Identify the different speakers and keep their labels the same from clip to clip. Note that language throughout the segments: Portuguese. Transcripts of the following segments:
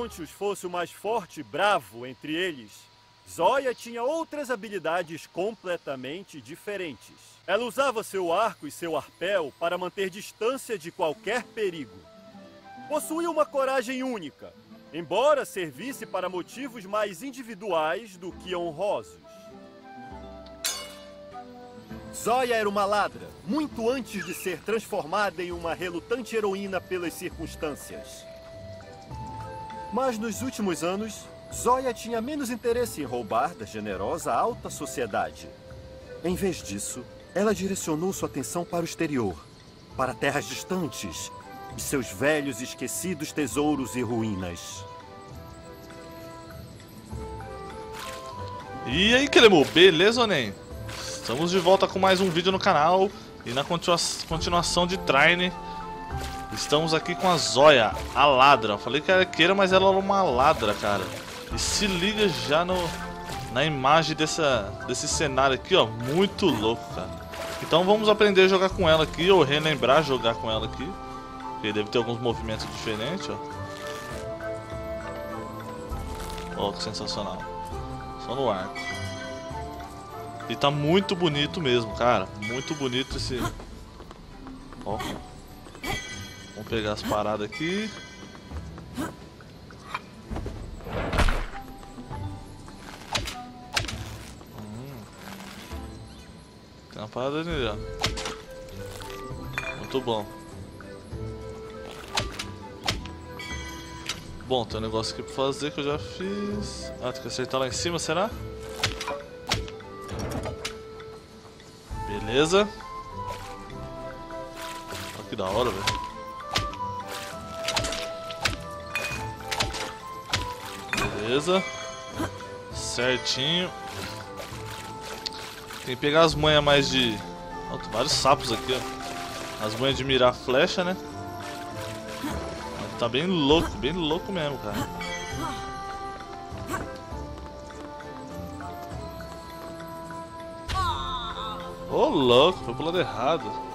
Speaker 1: Pontius fosse o mais forte e bravo entre eles, Zóia tinha outras habilidades completamente diferentes. Ela usava seu arco e seu arpel para manter distância de qualquer perigo. Possuía uma coragem única, embora servisse para motivos mais individuais do que honrosos. Zóia era uma ladra, muito antes de ser transformada em uma relutante heroína pelas circunstâncias. Mas nos últimos anos, Zóia tinha menos interesse em roubar da generosa alta sociedade. Em vez disso, ela direcionou sua atenção para o exterior, para terras distantes e seus velhos e esquecidos tesouros e ruínas.
Speaker 2: E aí, Kelemu, beleza ou nem? Estamos de volta com mais um vídeo no canal e na continua continuação de Trine estamos aqui com a Zóia, a ladra. Eu falei que era arqueira, mas ela era uma ladra, cara. E se liga já no, na imagem dessa, desse cenário aqui, ó, muito louco, cara. Então vamos aprender a jogar com ela aqui, ou relembrar jogar com ela aqui. Porque deve ter alguns movimentos diferentes, ó. Ó, que sensacional. Só no arco. E tá muito bonito mesmo, cara. Muito bonito esse... Ó. Vamos pegar as paradas aqui. Hum. Tem uma parada ali, ó. Muito bom. Bom, tem um negócio aqui pra fazer que eu já fiz. Ah, tem que acertar lá em cima, será? Beleza. Olha que da hora, velho. Beleza. Certinho. Tem que pegar as manhas mais de... Oh, tem vários sapos aqui, ó. As manhas de mirar flecha, né? Tá bem louco, bem louco mesmo, cara. Ô, oh, louco, foi pro lado errado.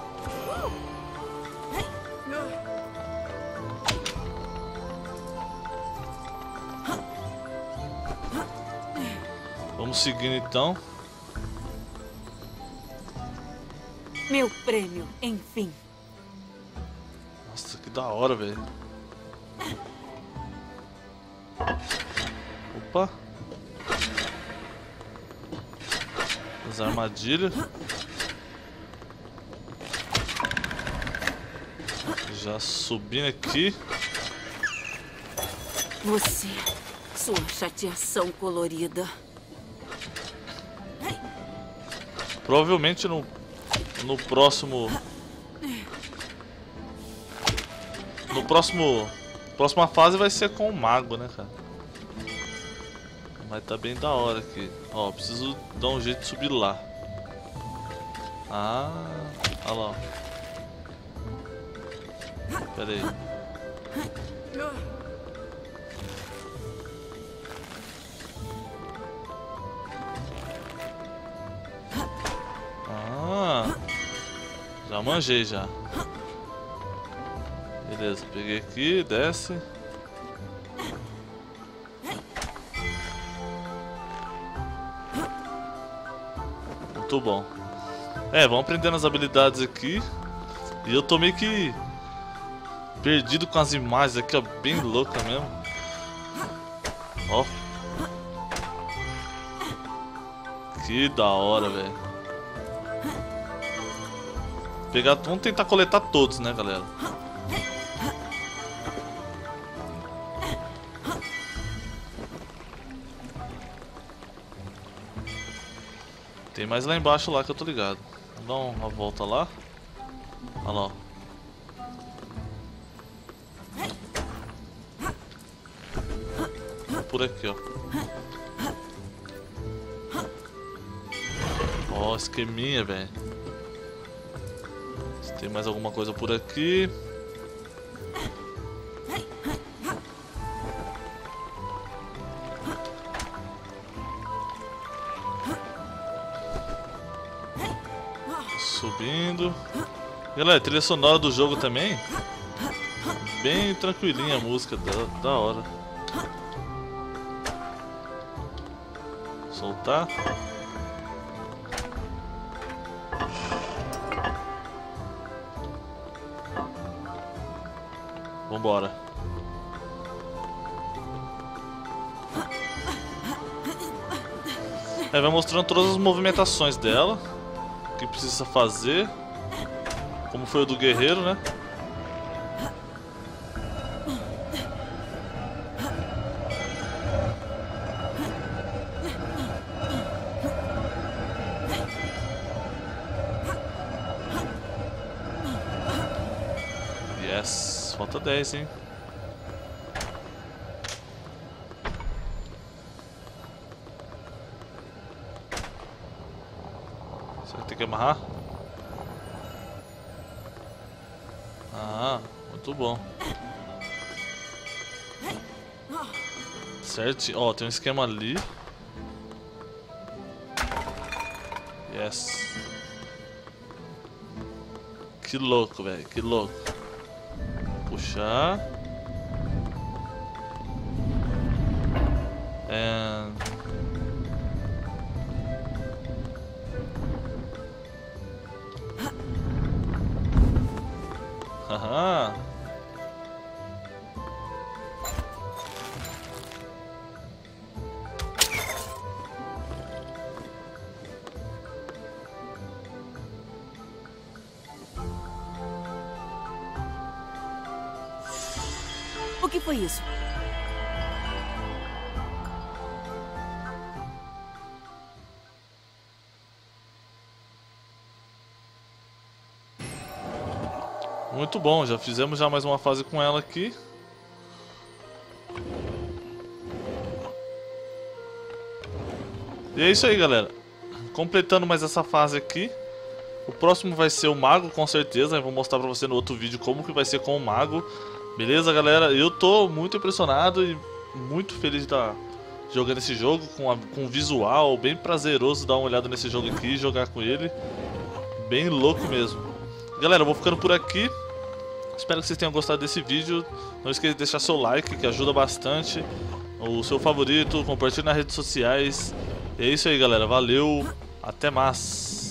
Speaker 2: Vamos seguindo então.
Speaker 3: Meu prêmio, enfim.
Speaker 2: Nossa, que da hora, velho. Opa. As armadilhas. Já subindo aqui.
Speaker 3: Você, sua chateação colorida.
Speaker 2: Provavelmente no, no próximo... No próximo... Próxima fase vai ser com o mago, né, cara? Mas tá bem da hora aqui. Ó, preciso dar um jeito de subir lá. Ah, olha lá. Pera aí. Já manjei já. Beleza, peguei aqui, desce. Muito bom. É, vamos aprendendo as habilidades aqui. E eu tô meio que perdido com as imagens aqui, ó, bem louca mesmo. Ó. Que da hora, velho. Pegar, vamos tentar coletar todos, né, galera? Tem mais lá embaixo lá que eu tô ligado. Vamos dar uma volta lá. Olha lá, ó. por aqui, ó. Ó, esqueminha, velho. Tem mais alguma coisa por aqui? Subindo. Galera, trilha sonora do jogo também. Bem tranquilinha a música, da, da hora. Soltar. Vambora. Aí vai mostrando todas as movimentações dela. O que precisa fazer. Como foi o do guerreiro, né? Yes, falta 10, hein? Será que tem que amarrar? Ah, muito bom. Certo, ó, tem um esquema ali. Yes. Que louco, velho, que louco. Puxar. And... Haha.
Speaker 3: O que foi isso?
Speaker 2: Muito bom, já fizemos já mais uma fase com ela aqui. E é isso aí, galera. Completando mais essa fase aqui. O próximo vai ser o Mago, com certeza. Eu vou mostrar pra você no outro vídeo como que vai ser com o Mago. Beleza, galera? Eu tô muito impressionado e muito feliz de estar jogando esse jogo com, a, com visual bem prazeroso dar uma olhada nesse jogo aqui e jogar com ele. Bem louco mesmo. Galera, eu vou ficando por aqui. Espero que vocês tenham gostado desse vídeo. Não esqueça de deixar seu like, que ajuda bastante. O seu favorito, compartilhe nas redes sociais. E é isso aí, galera. Valeu. Até mais.